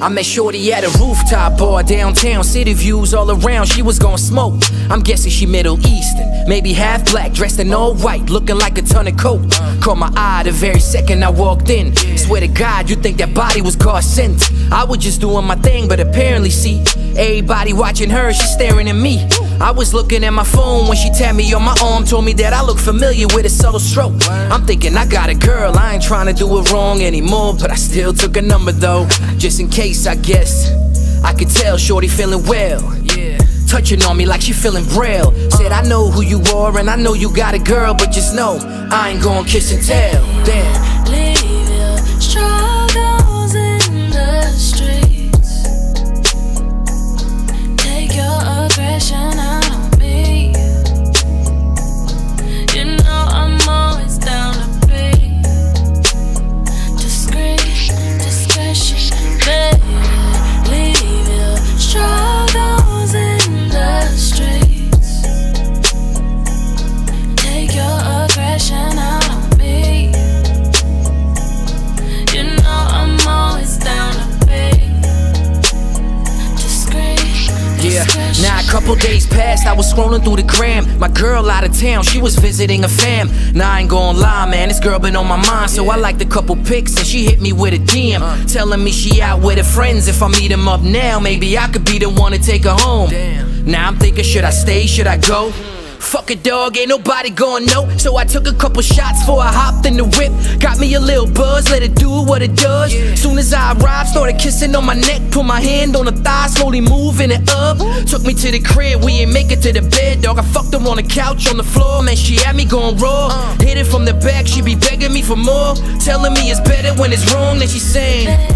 I met Shorty at a rooftop bar downtown, city views all around. She was gon' smoke. I'm guessing she Middle Eastern, maybe half black, dressed in all white, looking like a ton of coke. Caught my eye the very second I walked in. Swear to God, you think that body was God sent. I was just doing my thing, but apparently, see, everybody watching her, she staring at me. I was looking at my phone when she tapped me on my arm, told me that I look familiar with a subtle stroke. I'm thinking I got a girl, I ain't trying to do it wrong anymore, but I still took a number though, just in case, I guess. I could tell Shorty feeling well. Yeah. Touching on me like she feeling braille. Said, I know who you are and I know you got a girl, but just know I ain't gonna kiss and tell. Damn. Couple days passed, I was scrolling through the gram. My girl out of town, she was visiting a fam. Now I ain't gonna lie, man, this girl been on my mind. So I liked a couple pics and she hit me with a DM. Uh. Telling me she out with her friends. If I meet them up now, maybe I could be the one to take her home. Now I'm thinking, should I stay, should I go? Fuck a dog, ain't nobody gonna know. So I took a couple shots before I hopped in the whip. Me a little buzz, let it do what it does. Soon as I arrived, started kissing on my neck. Put my hand on the thigh, slowly moving it up. Took me to the crib, we ain't make it to the bed, dog. I fucked her on the couch, on the floor, man. She had me going raw. Uh. Hit it from the back, she be begging me for more. Telling me it's better when it's wrong, then she saying.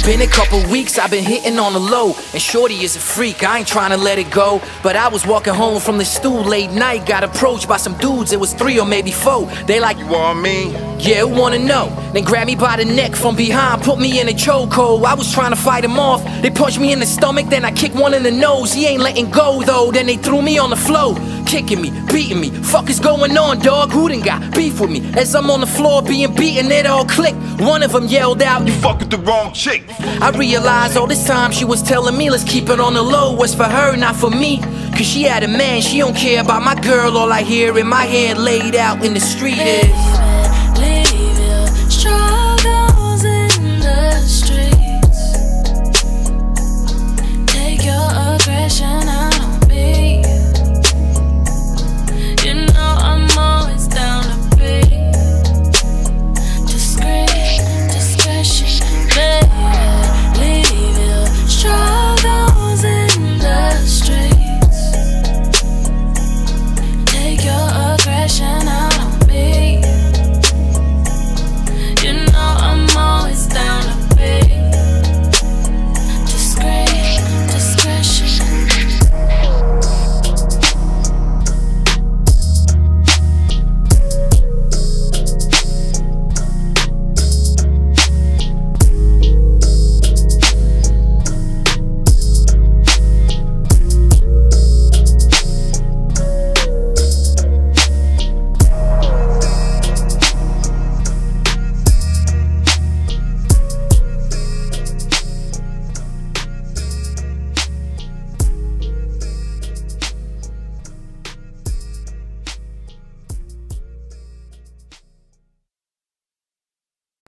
It's been a couple weeks, I've been hitting on the low. And Shorty is a freak, I ain't trying to let it go. But I was walking home from the stool late night, got approached by some dudes, it was three or maybe four. They like, You want me? yeah, wanna know? Then grabbed me by the neck from behind, put me in a chokehold. I was trying to fight him off. They punched me in the stomach, then I kicked one in the nose. He ain't letting go though. Then they threw me on the floor, kicking me, beating me. Fuck is going on, dog? Who done got beef with me? As I'm on the floor being beaten, it all clicked. One of them yelled out, You fuck with the wrong chick. I realized all this time she was telling me let's keep it on the low was for her, not for me. Cause she had a man, she don't care about my girl. All I hear in my head laid out in the street is